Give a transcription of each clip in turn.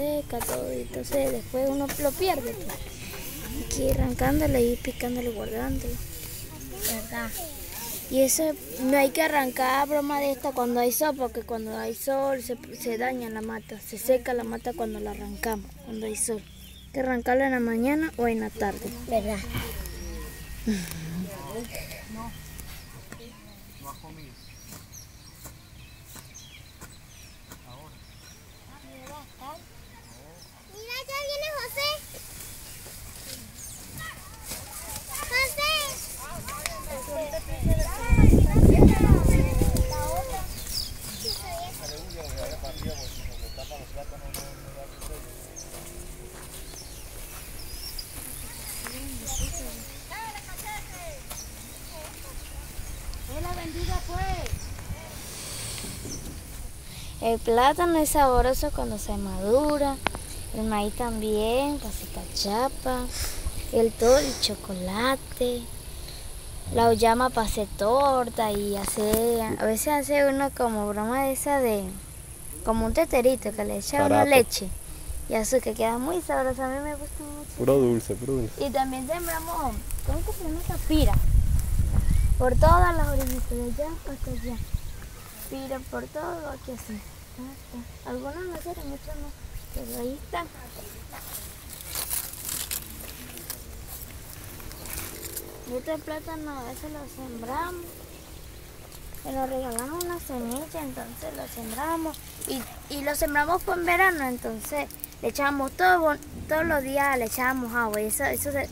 se seca todo y entonces después uno lo pierde. Pues. Ir arrancándole y picándole y guardándolo. ¿Verdad? Y eso no hay que arrancar broma de esta cuando hay sol, porque cuando hay sol se, se daña la mata, se seca la mata cuando la arrancamos, cuando hay sol. Hay que arrancarla en la mañana o en la tarde. ¿Verdad? Mira, ya viene José. El plátano es sabroso cuando se madura, el maíz también, para hacer cachapa, el todo, el chocolate, la llama para hacer torta y hacer, a veces hace uno como broma de esa de, como un teterito que le echa una leche y azúcar, que queda muy sabroso, a mí me gusta mucho. Puro dulce, puro dulce. Y también sembramos, ¿cómo que se llama esa pira? Por todas las orillas, de allá hasta allá. Pira por todo aquí así. Algunos no quieren, muchos no. Pero ahí está. Y este plátano a veces lo sembramos. Me lo regalamos una semilla, entonces lo sembramos. Y, y lo sembramos en verano, entonces le echábamos todo, todos los días, le echábamos agua. Y eso, eso se-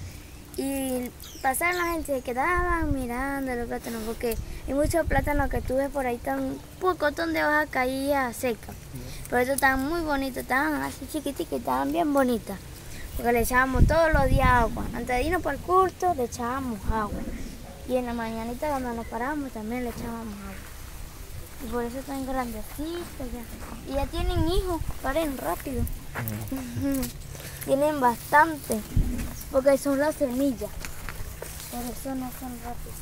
y pasaban la gente, se quedaban mirando los plátanos, porque hay muchos plátanos que tú ves por ahí, un pocotón de hojas caídas secas. Pero estos estaban muy bonitos, estaban así chiquiticos y estaban bien bonitas. Porque le echábamos todos los días agua. Antes de irnos para el curso, le echábamos agua. Y en la mañanita cuando nos parábamos también le echábamos agua. Y por eso están grandecitos ya. Y ya tienen hijos, paren rápido. tienen bastante. Porque son las semillas. Por eso no son rápidos.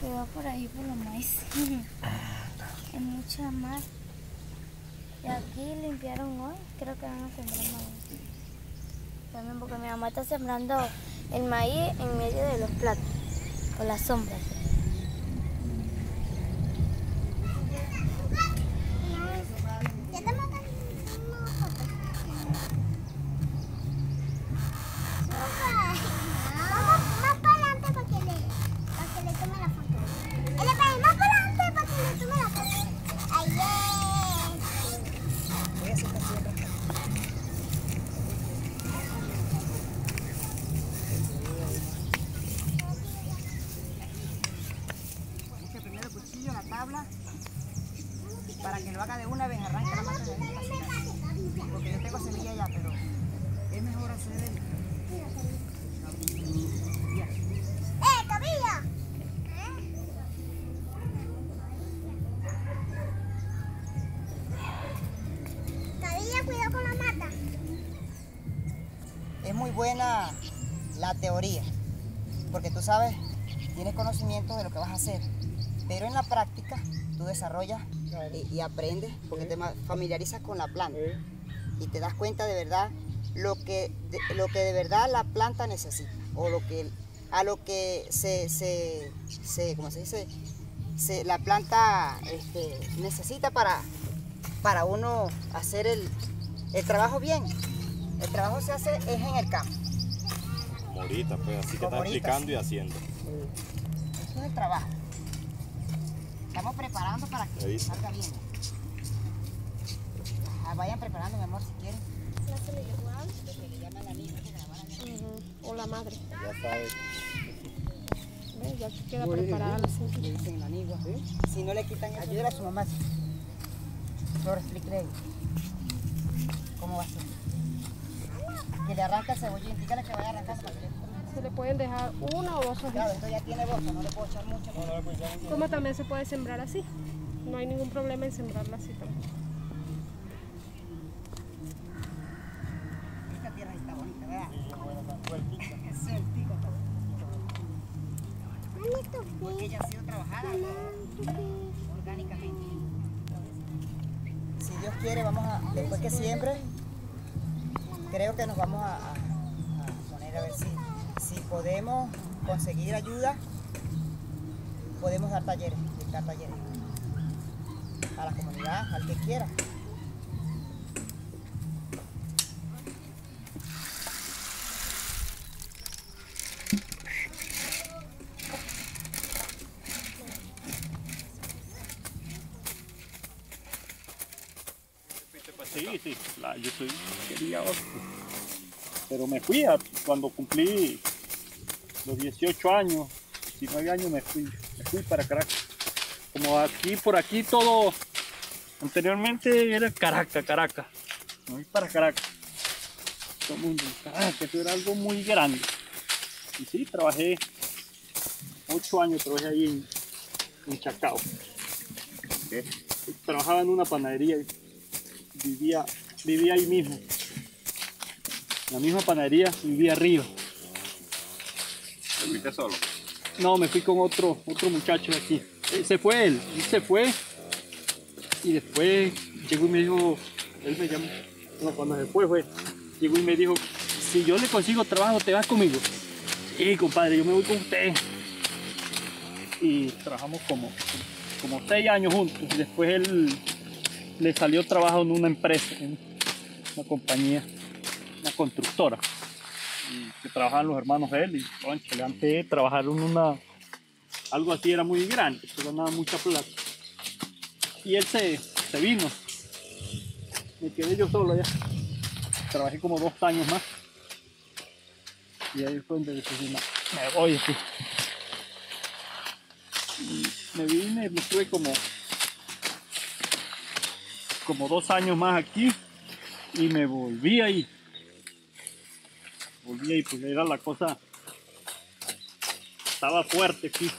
Quedó por ahí por los maíz. Hay mucha más. Y aquí limpiaron hoy. Creo que van a sembrar maíz. También porque mi mamá está sembrando el maíz en medio de los platos. Con las sombras. Buena la teoría, porque tú sabes, tienes conocimiento de lo que vas a hacer, pero en la práctica tú desarrollas y, y aprendes, porque te familiarizas con la planta y te das cuenta de verdad lo que de, lo que de verdad la planta necesita o lo que a lo que se, se, se ¿cómo se dice? Se- la planta este, necesita para, para uno hacer el, el trabajo bien. El trabajo se hace es en el campo. Como ahorita, pues, así que está explicando sí. y haciendo. Eso es el trabajo. Estamos preparando para que Ahí. salga bien. Ah, vayan preparando, mi amor, si quieren. Lo que le llaman la niña, que la van a- O la madre. Ya sabes. ¿Ves? Ya queda preparada la semilla. Le dicen la nigua. Si no le quitan eso, ayúdale a su mamá. Flor, explíquele cómo va a ser. Que le arranca el cebollín, dígale que vaya arrancando para que le Se le pueden dejar una o dos Claro, hojitas. esto ya tiene boca, no le puedo echar mucho. Como también se puede sembrar así. No hay ningún problema en sembrarla así también. Esta tierra está bonita, ¿verdad? Ese es el pico, está bonito. Porque ella ha sido trabajada orgánicamente. Si Dios quiere, vamos a, después que siembre, creo que nos vamos a, poner a ver si, si podemos conseguir ayuda, podemos dar talleres, dictar talleres a la comunidad, al que quiera. Yo soy quería. Pero me fui a- cuando cumplí los 18 años, 19 años me fui, me fui para Caracas. Como aquí, por aquí todo, anteriormente era Caracas, Caracas. Me fui para Caracas. Todo el mundo, Caracas, eso era algo muy grande. Y sí, trabajé 8 años, trabajé ahí en, Chacao. Trabajaba en una panadería vivía, vivía ahí mismo. La misma panadería vivía arriba. ¿Te fuiste solo? No, me fui con otro, otro muchacho de aquí. Eh, Se fue él, él se fue. Y después llegó y me dijo, él me llamó, no, cuando se fue, fue, llegó y me dijo, si yo le consigo trabajo, ¿te vas conmigo? Sí, compadre, yo me voy con usted. Y trabajamos como, como seis años juntos. Y después él le salió trabajo en una empresa, en una compañía, una constructora que trabajaban los hermanos de él y concha, antes de trabajar en una algo así era muy grande, se ganaba mucha plata. Y él se, se vino. Me quedé yo solo allá. Trabajé como dos años más. Y ahí fue donde decidí, me voy aquí. Y me vine, me estuve como como dos años más aquí y me volví ahí. Volví ahí pues era la cosa. Estaba fuerte aquí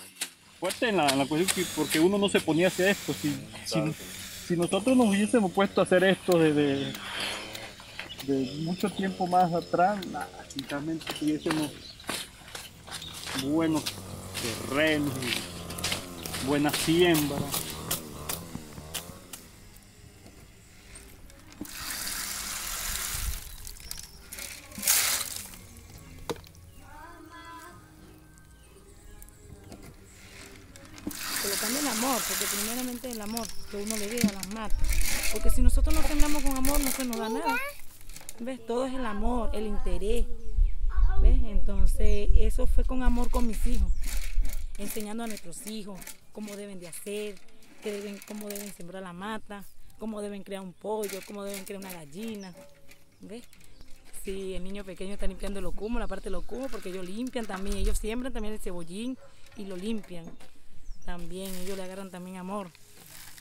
fuerte en la, en la cuestión que- porque uno no se ponía a hacer esto. Si, si, si nosotros nos hubiésemos puesto a hacer esto desde de mucho tiempo más atrás nah, sinceramente tuviésemos buenos terrenos y buena el amor que uno le dé a las matas. Porque si nosotros no sembramos con amor, no se nos da nada. ¿Ves? Todo es el amor, el interés. ¿Ves? Entonces, eso fue con amor con mis hijos. Enseñando a nuestros hijos cómo deben de hacer, cómo deben sembrar la mata, cómo deben crear un pollo, cómo deben crear una gallina. ¿Ves? Si el niño pequeño está limpiando los cumos, la parte de los cumos, porque ellos limpian también, ellos siembran también el cebollín y lo limpian. También ellos le agarran también amor.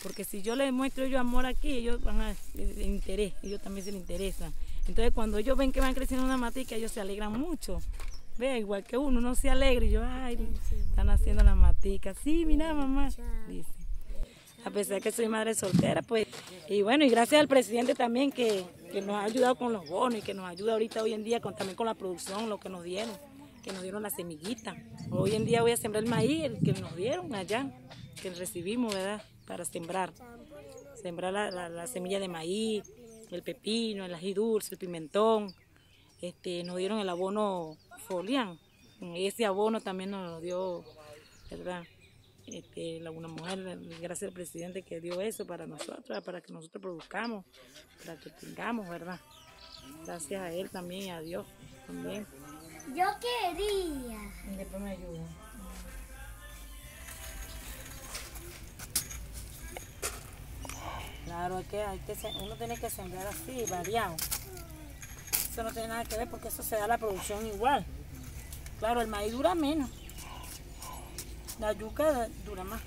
Porque si yo les muestro yo amor aquí, ellos van a el interés, ellos también se les interesan. Entonces cuando ellos ven que van creciendo una matica, ellos se alegran mucho. Ve, igual que uno, uno se alegra y yo, ay, están haciendo las maticas. Sí, mira mamá, dice. A pesar que soy madre soltera, pues. Y bueno, y gracias al presidente también que, que nos ha ayudado con los bonos y que nos ayuda ahorita hoy en día con, también con la producción, lo que nos dieron, que nos dieron la semillita. Hoy en día voy a sembrar el maíz, el que nos dieron allá, que recibimos, ¿verdad? Para sembrar. Sembrar la, la- la semilla de maíz, el pepino, el ají dulce, el pimentón. Este, nos dieron el abono folián. Ese abono también nos lo dio, ¿verdad? Este, una mujer, gracias al presidente que dio eso para nosotros, para que nosotros produzcamos, para que tengamos, ¿verdad? Gracias a él también y a Dios también. Yo quería. Y después me ayuda. Claro, hay que, hay que, uno tiene que sembrar así, variado. Eso no tiene nada que ver porque eso se da la producción igual. Claro, el maíz dura menos. La yuca dura más.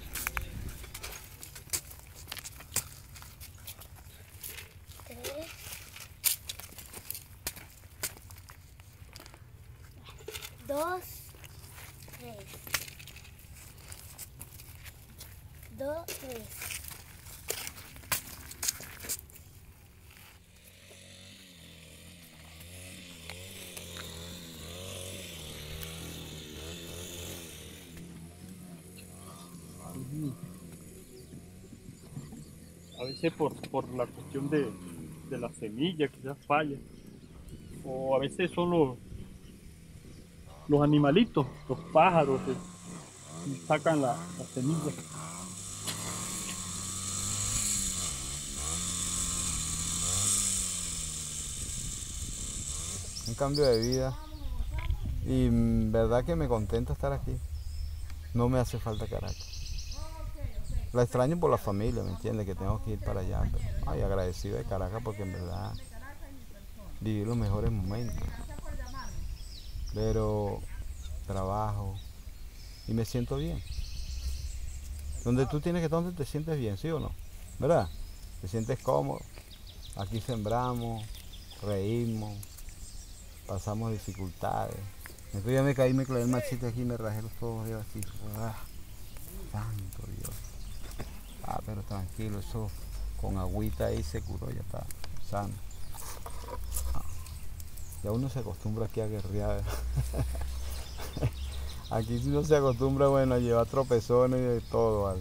Tres. Dos. Tres. Dos, tres. Está veces por, la cuestión de, de la semilla, quizás falla. O a veces son los, los animalitos, los pájaros, que sacan la, la semilla. un cambio de vida y mm, verdad que me contenta estar aquí. No me hace falta Caracas. La extraño por la familia, ¿me entiendes? Que tengo que ir para allá. Ay, agradecido de Caracas porque en verdad viví los mejores momentos. Pero trabajo y me siento bien. Donde tú tienes que estar, donde te sientes bien, ¿sí o no? ¿Verdad? Te sientes cómodo. Aquí sembramos, reímos, pasamos dificultades. Entonces ya me caí, me clavé el machete aquí y me rajé los ojos así. Ah, santo Dios. Ah, pero tranquilo, eso con agüita ahí se curó, ya está sano. Ah, Ya uno se acostumbra aquí a guerrear. aquí sí uno se acostumbra, bueno, a llevar tropezones y de todo,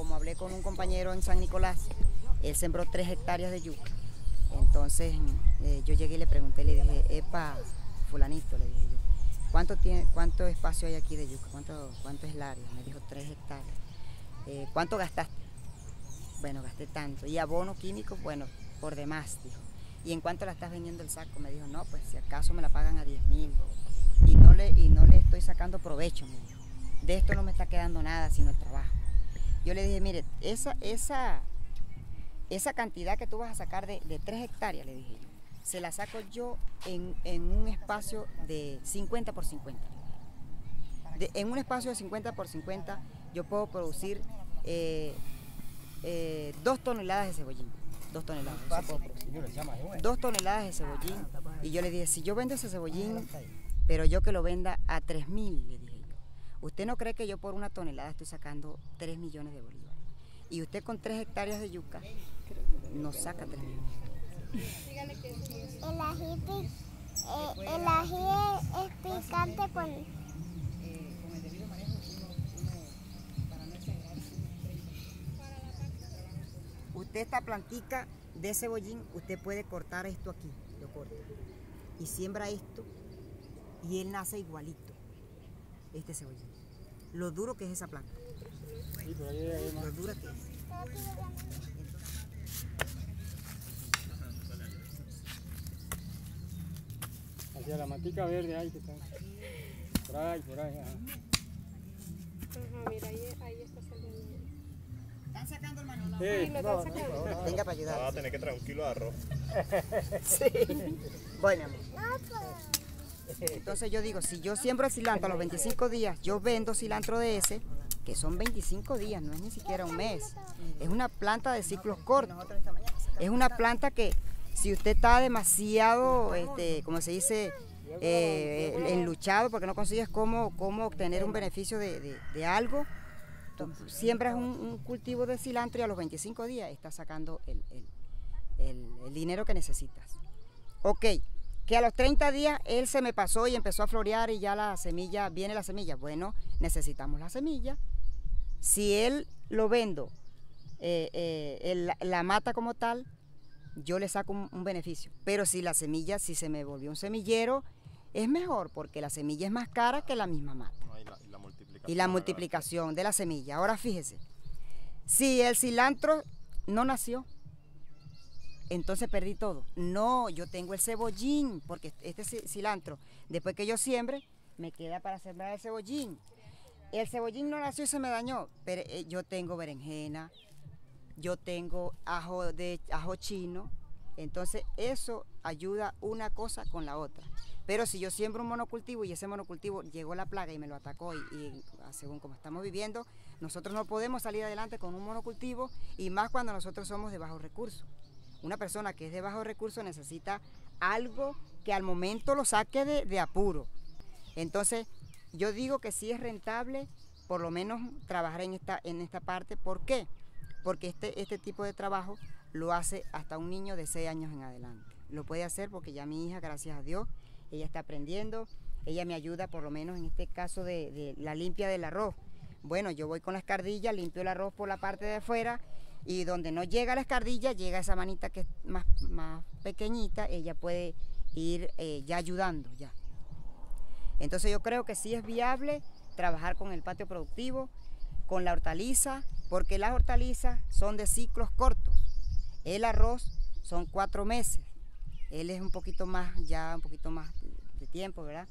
como hablé con un compañero en San Nicolás, él sembró tres hectáreas de yuca. Entonces eh, yo llegué y le pregunté, le dije, epa, fulanito, le dije yo, ¿cuánto, tiene, cuánto espacio hay aquí de yuca? ¿Cuánto, cuánto es el área? Me dijo, tres hectáreas. "Eh, ¿Cuánto gastaste? Bueno, gasté tanto. ¿Y abono químico? Bueno, por demás, dijo. ¿Y en cuánto la estás vendiendo el saco? Me dijo, no, pues si acaso me la pagan a 10 mil. Y no, le, y no le estoy sacando provecho, me dijo. De esto no me está quedando nada, sino el trabajo. Yo le dije, mire, esa, esa, esa cantidad que tú vas a sacar de, de 3 hectáreas, le dije yo, se la saco yo en, en un espacio de 50 por 50. De- en un espacio de 50 por 50 yo puedo producir eh, eh, dos toneladas de cebollín. Dos toneladas. producir. Dos toneladas de cebollín. Y yo le dije, si yo vendo ese cebollín, pero yo que lo venda a 3 mil, le dije yo. ¿Usted no cree que yo por una tonelada estoy sacando 3 millones de bolívares? Y usted con 3 hectáreas de yuca no saca 3 millones. El ají, eh, el ají es, es picante con... Usted esta plantica de cebollín, usted puede cortar esto aquí, lo corta. Y siembra esto y él nace igualito, este cebollín. Lo duro que es esa planta. Lo dura que es. Hacia la matica verde ahí que está. Por ahí, por ahí. ajá. Ajá, mira, ahí, ahí está saliendo. ¿Están sacando el maní? Eh, Sí, lo están sacando. Venga para Vas a ayudar. tener que traer un kilo de arroz. Voy, mi amor. Entonces yo digo, si yo siembro el cilantro a los 25 días, yo vendo cilantro de ese, que son 25 días, no es ni siquiera un mes. Es una planta de ciclos cortos. Es una planta que si usted está demasiado, este, como se dice, eh, enluchado porque no consigues cómo, cómo obtener un beneficio de, de- algo, tú siembras un, cultivo de cilantro y a los 25 días estás sacando el, el- dinero que necesitas. Ok, que a los 30 días él se me pasó y empezó a florear y ya la semilla, viene la semilla. Bueno, necesitamos la semilla. Si él lo vendo, eh, eh, la mata como tal, yo le saco un, un beneficio. Pero si la semilla, si se me volvió un semillero, es mejor porque la semilla es más cara que la misma mata No, y, la, y la multiplicación. y la multiplicación de la semilla. Ahora fíjese, si el cilantro no nació, entonces perdí todo. No, yo tengo el cebollín, porque este ci- cilantro, después que yo siembre, me queda para sembrar el cebollín. El cebollín no nació y se me dañó, pero eh, yo tengo berenjena, yo tengo ajo de ajo chino, entonces eso ayuda una cosa con la otra. Pero si yo siembro un monocultivo y ese monocultivo llegó la plaga y me lo atacó y, y según como estamos viviendo, nosotros no podemos salir adelante con un monocultivo y más cuando nosotros somos de bajos recursos. Una persona que es de bajos recursos necesita algo que al momento lo saque de, de apuro. Entonces, yo digo que sí es rentable por lo menos trabajar en esta, en esta parte. ¿Por qué? Porque este, este tipo de trabajo lo hace hasta un niño de 6 años en adelante. Lo puede hacer porque ya mi hija, gracias a Dios, ella está aprendiendo, ella me ayuda por lo menos en este caso de, la limpia del arroz. Bueno, yo voy con la escardilla, limpio el arroz por la parte de afuera y donde no llega la escardilla, llega esa manita que es más, más pequeñita, ella puede ir eh, ya ayudando ya. Entonces yo creo que sí es viable trabajar con el patio productivo, con la hortaliza, porque las hortalizas son de ciclos cortos. El arroz son cuatro meses. Él es un poquito más, ya un poquito más de tiempo, ¿verdad?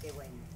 Qué bueno.